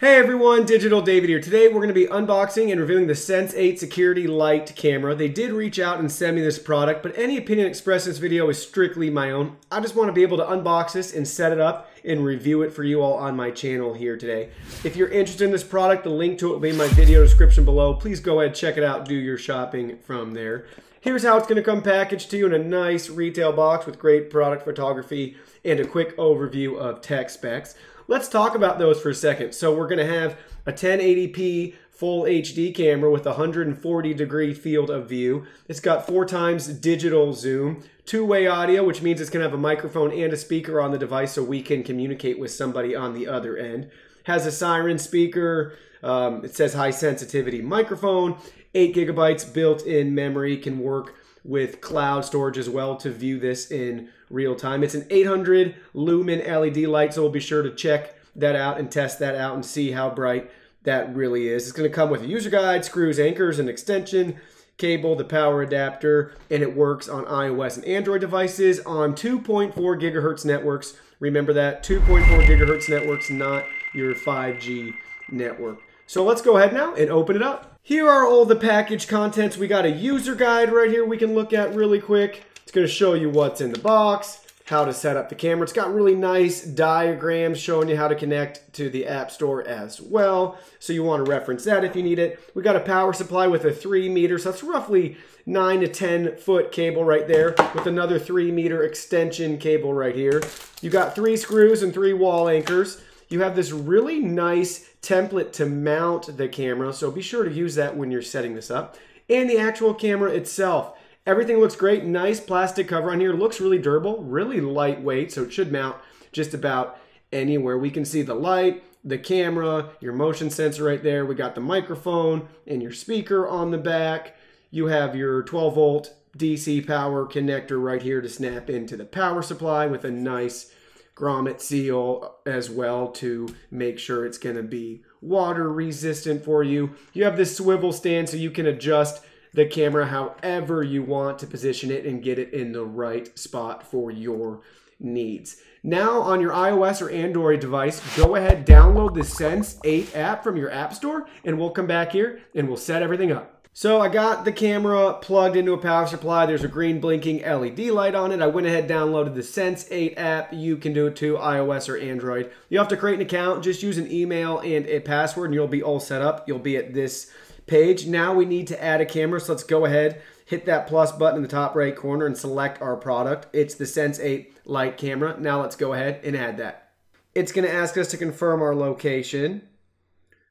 Hey everyone, Digital David here. Today we're going to be unboxing and reviewing the SENS8 Security Lite camera. They did reach out and send me this product, but any opinion expressed in this video is strictly my own. I just want to be able to unbox this and set it up and review it for you all on my channel here today. If you're interested in this product, the link to it will be in my video description below. Please go ahead, check it out, do your shopping from there. Here's how it's going to come packaged to you in a nice retail box with great product photography and a quick overview of tech specs. Let's talk about those for a second. So we're going to have a 1080p full HD camera with 140 degree field of view. It's got four times digital zoom, two-way audio, which means it's going to have a microphone and a speaker on the device so we can communicate with somebody on the other end. Has a siren speaker. Um, it says high sensitivity microphone. 8 gigabytes built-in memory can work with cloud storage as well to view this in real time. It's an 800 lumen LED light, so we'll be sure to check that out and test that out and see how bright that really is. It's going to come with a user guide, screws, anchors, and extension cable, the power adapter, and it works on iOS and Android devices on 2.4 gigahertz networks. Remember that 2.4 gigahertz networks, not your 5G network. So let's go ahead now and open it up. Here are all the package contents. We got a user guide right here we can look at really quick. It's going to show you what's in the box, how to set up the camera. It's got really nice diagrams showing you how to connect to the App Store as well. So you want to reference that if you need it. We got a power supply with a 3 meter, so that's roughly 9 to 10 foot cable right there with another 3 meter extension cable right here. You got three screws and three wall anchors. You have this really nice template to mount the camera, so be sure to use that when you're setting this up. And the actual camera itself. Everything looks great. Nice plastic cover on here. Looks really durable, really lightweight, so it should mount just about anywhere. We can see the light, the camera, your motion sensor right there. We got the microphone and your speaker on the back. You have your 12 volt DC power connector right here to snap into the power supply with a nice grommet seal as well to make sure it's going to be water resistant for you. You have this swivel stand so you can adjust the camera however you want to position it and get it in the right spot for your needs. Now on your iOS or Android device, go ahead, download the SENS8 app from your app store and we'll come back here and we'll set everything up. So I got the camera plugged into a power supply. There's a green blinking LED light on it. I went ahead downloaded the SENS8 app. You can do it too, iOS or Android. You have to create an account. Just use an email and a password and you'll be all set up. You'll be at this page. Now we need to add a camera. So let's go ahead, hit that plus button in the top right corner and select our product. It's the SENS8 Lite camera. Now let's go ahead and add that. It's going to ask us to confirm our location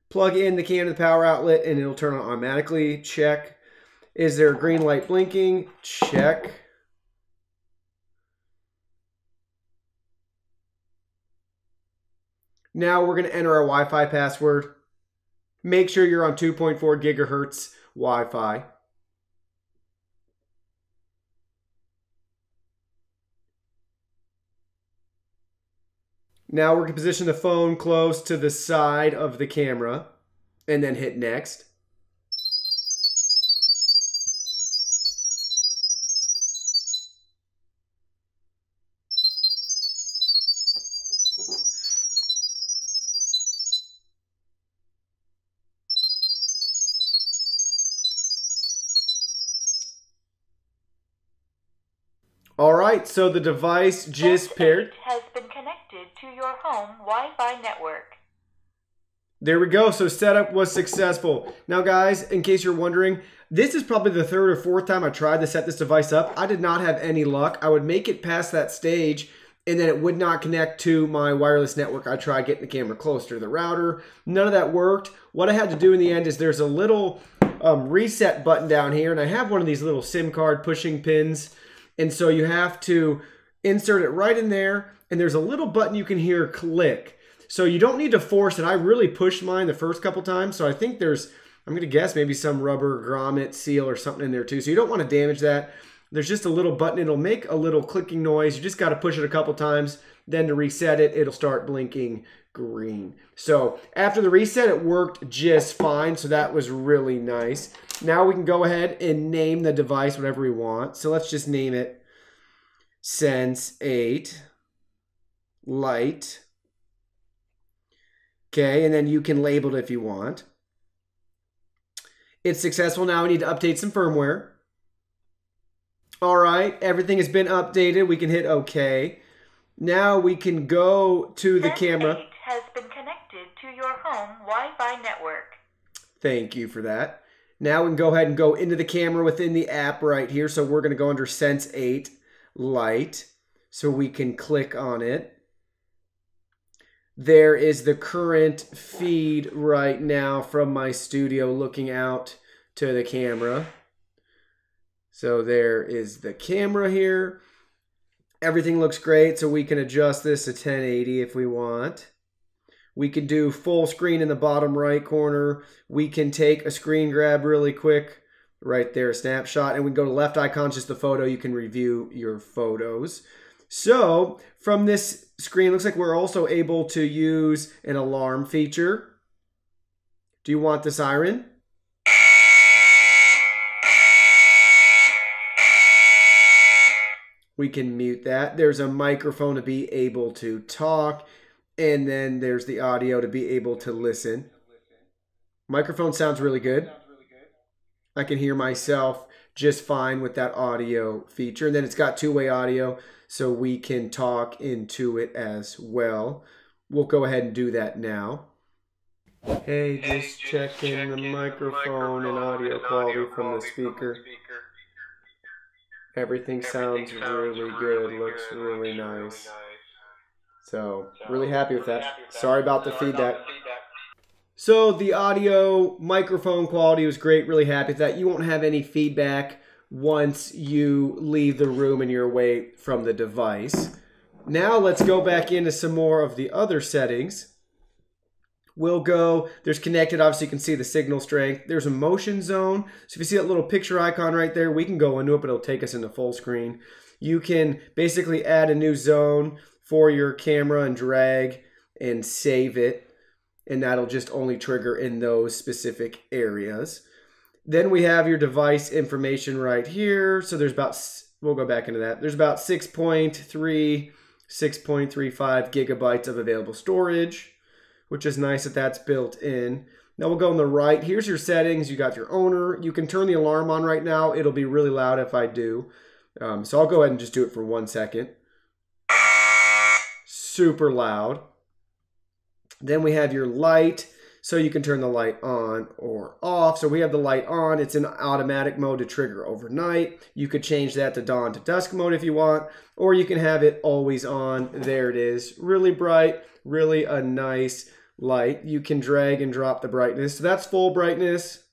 plug in the can to the power outlet and it'll turn on automatically. Check. Is there a green light blinking? Check. Now we're going to enter our Wi-Fi password. Make sure you're on 2.4 gigahertz Wi-Fi. Now we're going to position the phone close to the side of the camera and then hit next. Right, so the device just paired. Has been connected to your home Wi-Fi network. There we go. So setup was successful. Now, guys, in case you're wondering, this is probably the third or fourth time I tried to set this device up. I did not have any luck. I would make it past that stage and then it would not connect to my wireless network. I tried getting the camera closer to the router. None of that worked. What I had to do in the end is there's a little um, reset button down here, and I have one of these little SIM card pushing pins and so you have to insert it right in there. And there's a little button you can hear click. So you don't need to force it. I really pushed mine the first couple times. So I think there's, I'm going to guess maybe some rubber grommet seal or something in there too. So you don't want to damage that. There's just a little button. It'll make a little clicking noise. You just got to push it a couple times. Then to reset it, it'll start blinking green. So after the reset, it worked just fine. So that was really nice. Now we can go ahead and name the device whatever we want. So let's just name it SENS8 Light. Okay, and then you can label it if you want. It's successful. Now we need to update some firmware. All right, everything has been updated. We can hit OK. Now we can go to the camera. 8 has been connected to your home Wi-Fi network. Thank you for that. Now we can go ahead and go into the camera within the app right here. So we're going to go under SENS8 Light. So we can click on it. There is the current feed right now from my studio looking out to the camera. So there is the camera here. Everything looks great, so we can adjust this to 1080 if we want. We can do full screen in the bottom right corner. We can take a screen grab really quick, right there, snapshot, and we go to left icon, just the photo. You can review your photos. So from this screen, looks like we're also able to use an alarm feature. Do you want the siren? We can mute that. There's a microphone to be able to talk, and then there's the audio to be able to listen. Microphone sounds really good. I can hear myself just fine with that audio feature. And then it's got two way audio, so we can talk into it as well. We'll go ahead and do that now. Hey, just checking the microphone and audio quality from the speaker. Everything sounds really good, looks really nice. So, really happy with that. Sorry about the feedback. So, the audio microphone quality was great, really happy with that. You won't have any feedback once you leave the room and you're away from the device. Now, let's go back into some more of the other settings. We'll go, there's connected, obviously you can see the signal strength. There's a motion zone. So if you see that little picture icon right there, we can go into it, but it'll take us into full screen. You can basically add a new zone for your camera and drag and save it. And that'll just only trigger in those specific areas. Then we have your device information right here. So there's about, we'll go back into that. There's about 6.3, 6.35 gigabytes of available storage which is nice that that's built in. Now we'll go on the right. Here's your settings. You got your owner. You can turn the alarm on right now. It'll be really loud if I do. Um, so I'll go ahead and just do it for one second. Super loud. Then we have your light. So you can turn the light on or off. So we have the light on. It's in automatic mode to trigger overnight. You could change that to dawn to dusk mode if you want. Or you can have it always on. There it is. Really bright. Really a nice light. You can drag and drop the brightness. So that's full brightness,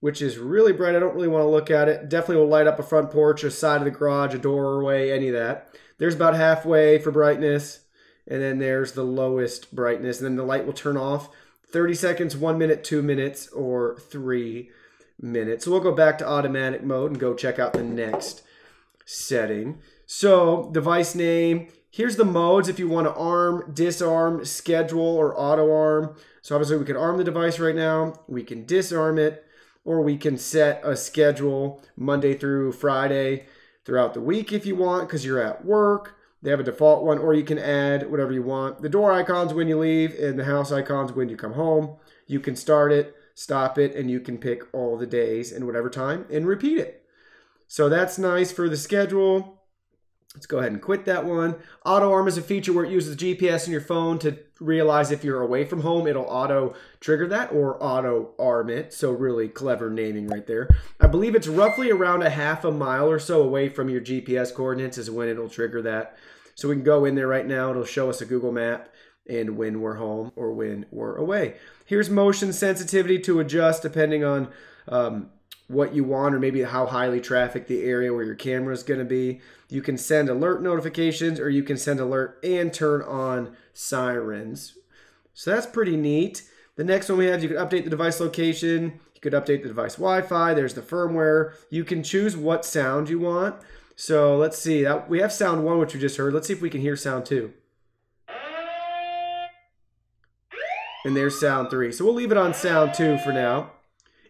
which is really bright. I don't really want to look at it. Definitely will light up a front porch, a side of the garage, a doorway, any of that. There's about halfway for brightness. And then there's the lowest brightness. And then the light will turn off 30 seconds, one minute, two minutes, or three minutes. So we'll go back to automatic mode and go check out the next setting. So device name, Here's the modes if you want to arm, disarm, schedule, or auto arm. So obviously we can arm the device right now, we can disarm it, or we can set a schedule Monday through Friday throughout the week if you want because you're at work. They have a default one, or you can add whatever you want. The door icons when you leave and the house icons when you come home. You can start it, stop it, and you can pick all the days and whatever time and repeat it. So that's nice for the schedule. Let's go ahead and quit that one. Auto arm is a feature where it uses GPS in your phone to realize if you're away from home, it'll auto trigger that or auto arm it. So really clever naming right there. I believe it's roughly around a half a mile or so away from your GPS coordinates is when it'll trigger that. So we can go in there right now. It'll show us a Google map and when we're home or when we're away. Here's motion sensitivity to adjust depending on um, what you want or maybe how highly trafficked the area where your camera is going to be. You can send alert notifications or you can send alert and turn on sirens. So that's pretty neat. The next one we have, you can update the device location. You could update the device Wi-Fi. There's the firmware. You can choose what sound you want. So let's see. We have sound one, which we just heard. Let's see if we can hear sound two. And there's sound three. So we'll leave it on sound two for now.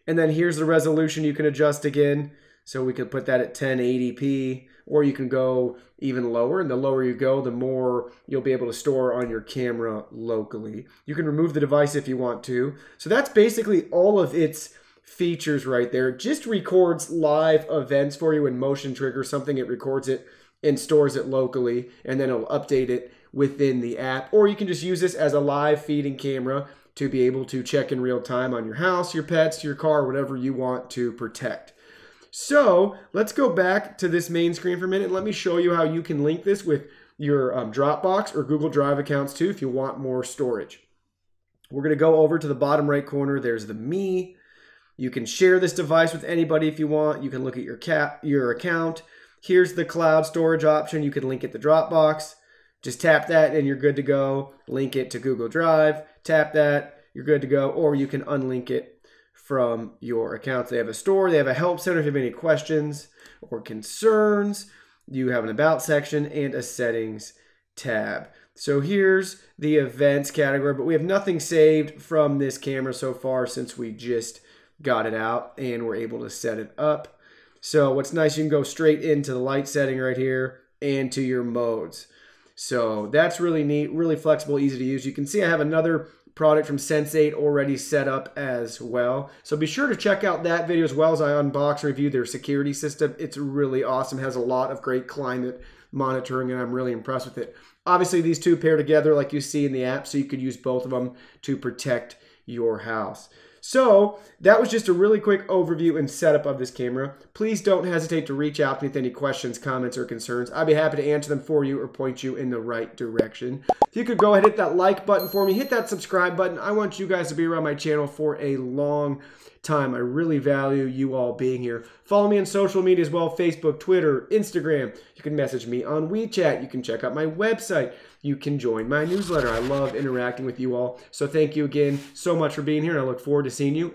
And then here's the resolution you can adjust again. So we could put that at 1080p, or you can go even lower. And the lower you go, the more you'll be able to store on your camera locally. You can remove the device if you want to. So that's basically all of its features right there. It just records live events for you in motion trigger something. It records it and stores it locally, and then it'll update it within the app. Or you can just use this as a live feeding camera to be able to check in real time on your house, your pets, your car, whatever you want to protect. So let's go back to this main screen for a minute let me show you how you can link this with your um, Dropbox or Google Drive accounts too if you want more storage. We're going to go over to the bottom right corner. There's the Me. You can share this device with anybody if you want. You can look at your cap, your account. Here's the cloud storage option. You can link it to Dropbox. Just tap that and you're good to go. Link it to Google Drive. Tap that, you're good to go. Or you can unlink it from your accounts. They have a store, they have a help center if you have any questions or concerns. You have an about section and a settings tab. So here's the events category, but we have nothing saved from this camera so far since we just got it out and we're able to set it up. So what's nice, you can go straight into the light setting right here and to your modes. So that's really neat, really flexible, easy to use. You can see I have another product from SENS8 already set up as well. So be sure to check out that video as well as I unbox review their security system. It's really awesome, has a lot of great climate monitoring and I'm really impressed with it. Obviously these two pair together like you see in the app so you could use both of them to protect your house. So that was just a really quick overview and setup of this camera. Please don't hesitate to reach out to me with any questions, comments, or concerns. I'd be happy to answer them for you or point you in the right direction. If you could go ahead and hit that like button for me, hit that subscribe button. I want you guys to be around my channel for a long time. I really value you all being here. Follow me on social media as well Facebook, Twitter, Instagram. You can message me on WeChat. You can check out my website. You can join my newsletter. I love interacting with you all. So thank you again so much for being here, and I look forward to seeing you in